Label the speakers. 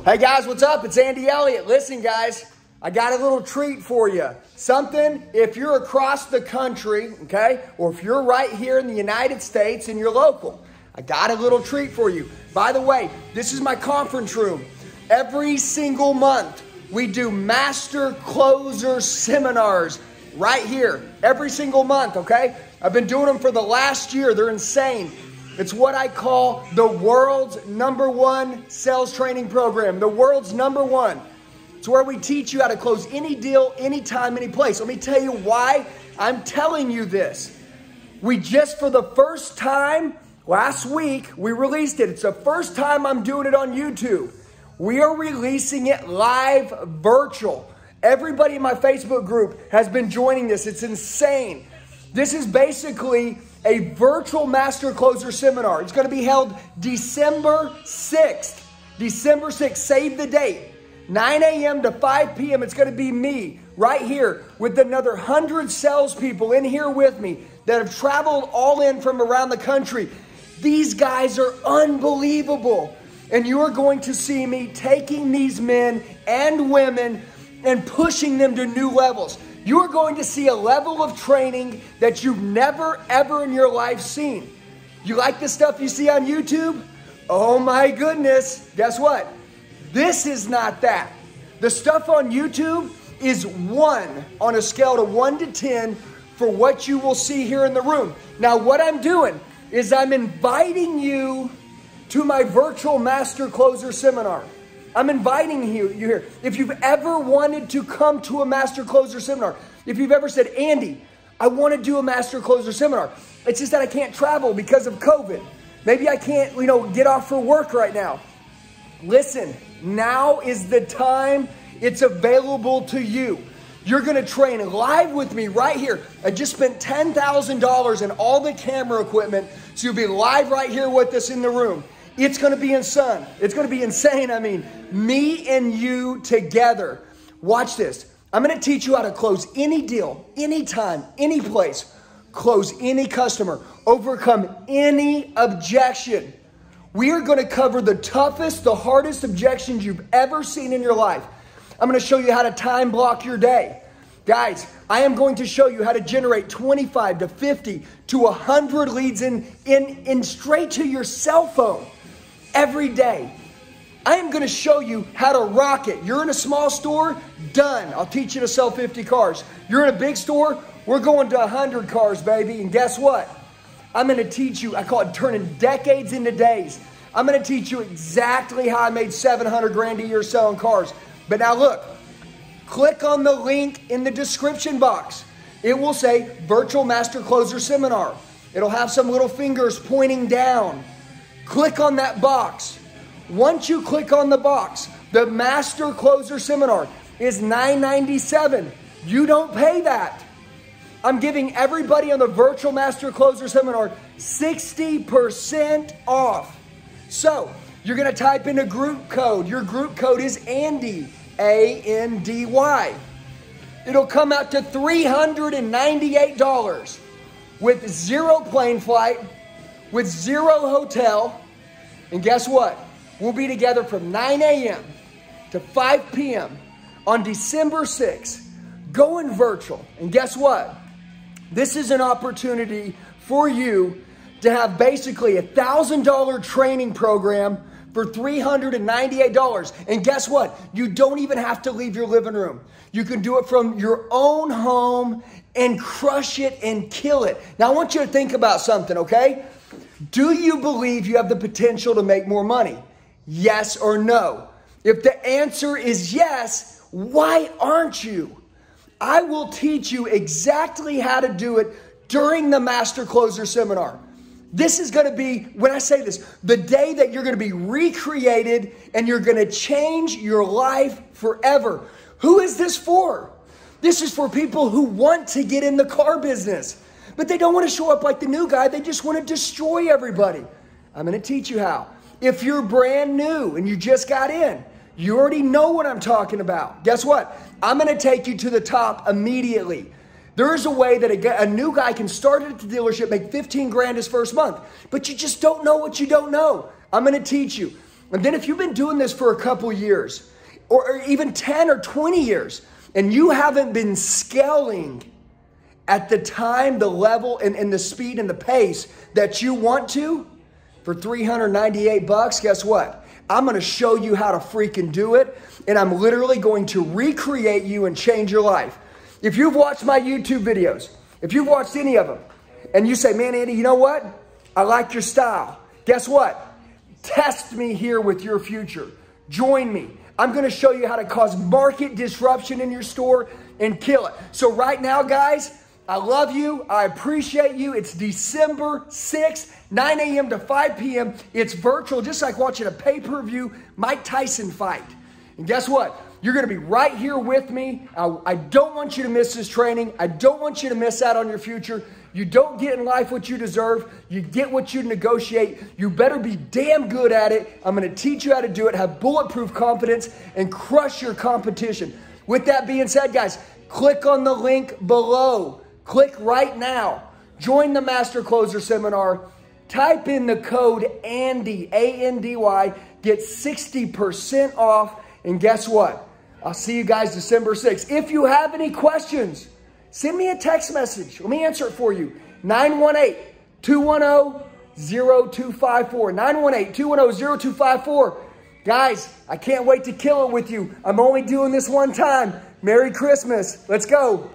Speaker 1: Hey guys, what's up? It's Andy Elliott. Listen, guys, I got a little treat for you. Something, if you're across the country, okay, or if you're right here in the United States and you're local, I got a little treat for you. By the way, this is my conference room. Every single month, we do master closer seminars right here. Every single month, okay? I've been doing them for the last year. They're insane. It's what I call the world's number one sales training program. The world's number one. It's where we teach you how to close any deal, anytime, any place. Let me tell you why I'm telling you this. We just, for the first time last week, we released it. It's the first time I'm doing it on YouTube. We are releasing it live virtual. Everybody in my Facebook group has been joining this. It's insane. This is basically a virtual master closer seminar. It's going to be held December 6th. December 6th. Save the date. 9 a.m. to 5 p.m. It's going to be me right here with another 100 salespeople in here with me that have traveled all in from around the country. These guys are unbelievable. And you are going to see me taking these men and women and pushing them to new levels you're going to see a level of training that you've never, ever in your life seen. You like the stuff you see on YouTube? Oh my goodness. Guess what? This is not that. The stuff on YouTube is one on a scale to one to 10 for what you will see here in the room. Now, what I'm doing is I'm inviting you to my virtual master closer seminar. I'm inviting you, you here. If you've ever wanted to come to a master closer seminar, if you've ever said, Andy, I want to do a master closer seminar, it's just that I can't travel because of COVID. Maybe I can't, you know, get off for work right now. Listen, now is the time it's available to you. You're going to train live with me right here. I just spent $10,000 in all the camera equipment, so you'll be live right here with us in the room. It's going to be insane. It's going to be insane. I mean, me and you together. Watch this. I'm going to teach you how to close any deal, anytime, any place, close any customer, overcome any objection. We are going to cover the toughest, the hardest objections you've ever seen in your life. I'm going to show you how to time block your day. Guys, I am going to show you how to generate 25 to 50 to 100 leads in, in, in straight to your cell phone every day. I am going to show you how to rock it. You're in a small store, done. I'll teach you to sell 50 cars. You're in a big store, we're going to 100 cars, baby. And guess what? I'm going to teach you, I call it turning decades into days. I'm going to teach you exactly how I made 700 grand a year selling cars. But now look, click on the link in the description box. It will say Virtual Master Closer Seminar. It'll have some little fingers pointing down. Click on that box. Once you click on the box, the Master Closer Seminar is 997. You don't pay that. I'm giving everybody on the virtual Master Closer Seminar 60% off. So, you're going to type in a group code. Your group code is Andy, A N D Y. It'll come out to $398 with zero plane flight, with zero hotel. And guess what? We'll be together from 9 a.m. to 5 p.m. on December 6th, going virtual. And guess what? This is an opportunity for you to have basically a $1,000 training program for $398. And guess what? You don't even have to leave your living room. You can do it from your own home and crush it and kill it. Now, I want you to think about something, okay? Do you believe you have the potential to make more money? Yes or no? If the answer is yes, why aren't you? I will teach you exactly how to do it during the Master Closer Seminar. This is going to be, when I say this, the day that you're going to be recreated and you're going to change your life forever. Who is this for? This is for people who want to get in the car business. But they don't want to show up like the new guy, they just want to destroy everybody. I'm going to teach you how. If you're brand new and you just got in, you already know what I'm talking about. Guess what? I'm going to take you to the top immediately. There is a way that a, a, new guy can start at the dealership, make 15 grand his first month, but you just don't know what you don't know. I'm going to teach you. And then if you've been doing this for a couple years, or, or even 10 or 20 years, and you haven't been scaling at the time, the level, and, and the speed and the pace that you want to for 398 bucks, guess what? I'm gonna show you how to freaking do it, and I'm literally going to recreate you and change your life. If you've watched my YouTube videos, if you've watched any of them, and you say, man, Andy, you know what? I like your style. Guess what? Test me here with your future. Join me. I'm going to show you how to cause market disruption in your store and kill it. So right now, guys, I love you. I appreciate you. It's December 6th, 9 a.m. to 5 p.m. It's virtual, just like watching a pay-per-view Mike Tyson fight. And guess what? You're going to be right here with me. I, I, don't want you to miss this training. I don't want you to miss out on your future. You don't get in life what you deserve. You get what you negotiate. You better be damn good at it. I'm going to teach you how to do it, have bulletproof confidence, and crush your competition. With that being said, guys, click on the link below. Click right now. Join the Master Closer Seminar. Type in the code ANDY, A N D Y, get 60% off. And guess what? I'll see you guys December 6th. If you have any questions, Send me a text message. Let me answer it for you. 918 210 0254. 918 210 0254. Guys, I can't wait to kill it with you. I'm only doing this one time. Merry Christmas. Let's go.